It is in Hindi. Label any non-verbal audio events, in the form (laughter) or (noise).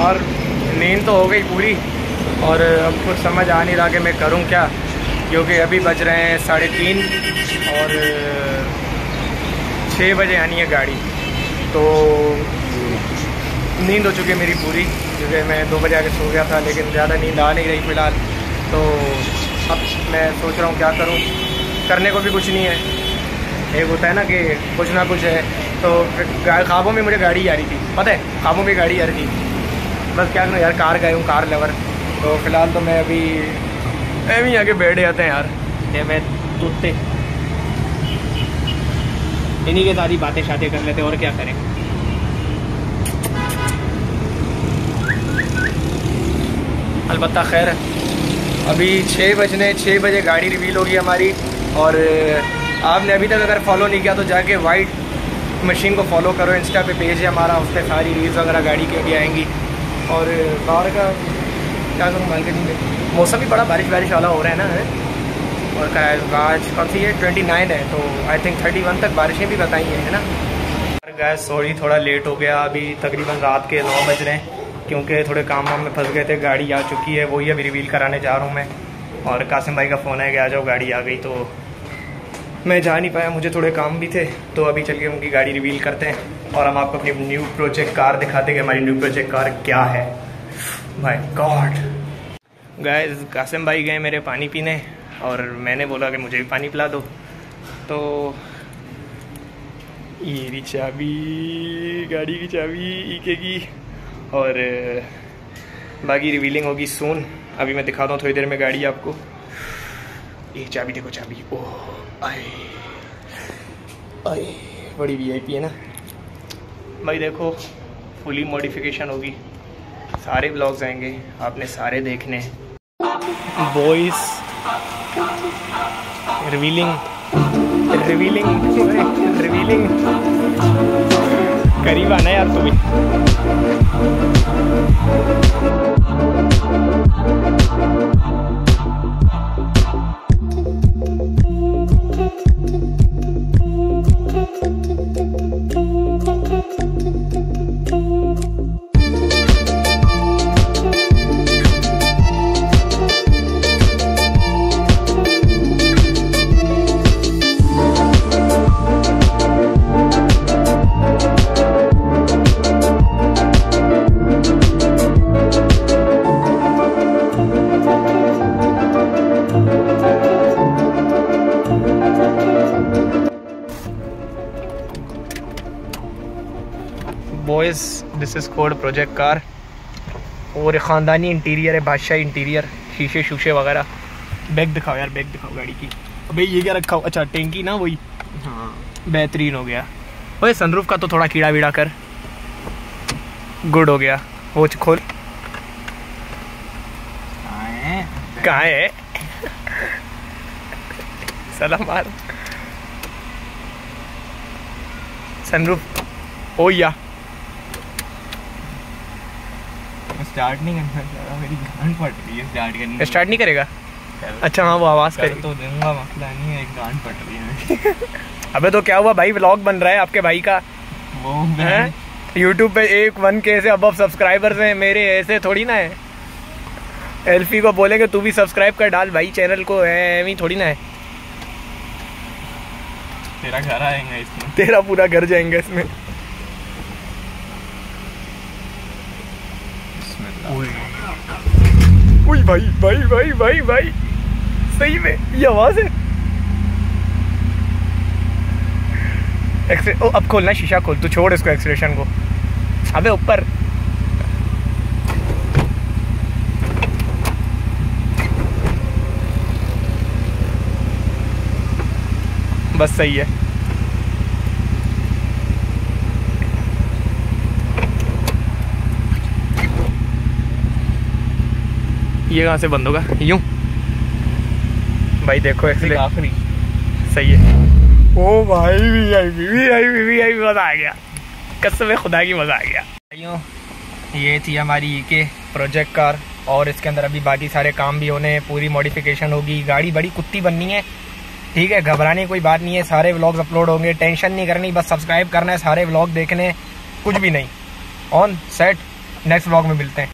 और नींद तो हो गई पूरी और अब कुछ समझ आ नहीं रहा कि मैं करूँ क्या, क्योंकि अभी बज रहे हैं साढ़े तीन और छः बजे आनी है गाड़ी तो नींद हो चुकी है मेरी पूरी, क्योंकि मैं दो बजे आके सो गया था, लेकिन ज़्यादा नींद आ नहीं रही फ़िलहाल तो अब मैं सोच रहा हूँ क्या करूँ, करने को भी कुछ नहीं है। एक होता है ना कि कुछ ना कुछ है तो ख्वाबों में मुझे गाड़ी आ रही थी, पता है, ख्वाबों में गाड़ी आ रही थी। बस क्या करूँ यार कार गए हूँ कार लेवर तो फ़िलहाल तो मैं अभी एम ही आके बैठ जाते हैं यार। ये मैं तुत्ते। इन्हीं के सारी बातें शादी कर लेते और क्या करें? अलबत् खैर अभी छः बजने छः बजे गाड़ी रिवील होगी हमारी और आपने अभी तक अगर फॉलो नहीं किया तो जाके वाइट मशीन को फॉलो करो इंस्टा पे पेज है हमारा उस पर सारी रील्स वगैरह गाड़ी की भी आएँगी। और बाहर का क्या करूँ बालकनी में मौसम भी बड़ा बारिश बारिश वाला हो रहा है ना, है? और आज कौन सी है? ट्वेंटी नाइन है तो आई थिंक थर्टी वन तक बारिशें भी बताई हैं, है ना? गैस सॉरी थोड़ा लेट हो गया। अभी तकरीबन रात के नौ बज रहे हैं, क्योंकि थोड़े काम वाम में फंस गए थे, गाड़ी आ चुकी है, वही अभी रिवील कराने जा रहा हूँ मैं। और कासिम भाई का फ़ोन है कि आ जाओ, गाड़ी आ गई तो मैं जा नहीं पाया, मुझे थोड़े काम भी थे तो अभी चलिए उनकी गाड़ी रिवील करते हैं और हम आपको अपनी न्यू प्रोजेक्ट कार दिखाते हैं हमारी न्यू प्रोजेक्ट कार क्या है। माय गॉड गाइस कासिम भाई गए मेरे पानी पीने और मैंने बोला कि मुझे भी पानी पिला दो। तो ये चाबी, गाड़ी की चाबी ईके की और, बाकी रिवीलिंग होगी सोन अभी मैं दिखाता हूँ, थोड़ी देर में गाड़ी आपको। ये चाबी देखो, चाबी। ओह, आए। आए, बड़ी वीआईपी है ना? भाई देखो फुली मॉडिफिकेशन होगी। सारे ब्लॉग्स आएँगे, आपने सारे देखने। बॉयस रिवीलिंग रिवीलिंग रिवीलिंग करीब आना यार तू boys this is code project car और ख़ानदानी इंटीरियर है बादशाही इंटीरियर शीशे शूशे वगैरह। बैग दिखाओ यार बैग दिखाओ गाड़ी की। अबे ये क्या रखा हो अच्छा टेंकी ना वही? हाँ। बेहतरीन हो गया। वही सनरूफ का तो थोड़ा कीड़ा वीड़ा कर। गुड हो गया। वो खोल। कहाँ है? सलाम सनरूफ ओ या। स्टार्ट नहीं करना मेरी गांड फट रही है स्टार्ट करने स्टार्ट नहीं करेगा? अच्छा हाँ वो आवाज़ कर। तो दूँगा मसला नहीं है गांड फट रही है (laughs) अबे तो क्या हुआ भाई व्लॉग बन रहा है आपके भाई का? वो है? यूट्यूब पे एक वन के से अब सब्सक्राइबर्स हैं मेरे ऐसे थोड़ी ना है। एल्फी को बोले कि तू भी सब्सक्राइब कर डाल भाई चैनल को है एवी थोड़ी ना है। तेरा घर आएगा इसमें। तेरा पूरा घर जाएँगे इसमें। उई भाई भाई भाई भाई भाई। सही में, ये आवाज़ है। एक्सरे ओ, अब खोलना शीशा खोल, तू छोड़ इसको एक्सप्रेशन को। अबे ऊपर। बस सही है। ये कहाँ से बंद होगा? यूँ। भाई देखो आखिरी सही है। ओ भाई V I V V I V V I मज़ा आ गया। कसम खुदा की मज़ा आ गया। भाइयों ये थी हमारी ई के प्रोजेक्ट कार और इसके अंदर अभी बाकी सारे काम भी होने हैं। पूरी मॉडिफिकेशन होगी। गाड़ी बड़ी कुत्ती बननी है। ठीक है घबराने की कोई बात नहीं है। सारे व्लॉग्स अपलोड होंगे। टेंशन नहीं करनी बस सब्सक्राइब करना है। सारे व्लॉग देखने कुछ भी नहीं। ऑन सेट नेक्स्ट व्लॉग में मिलते हैं।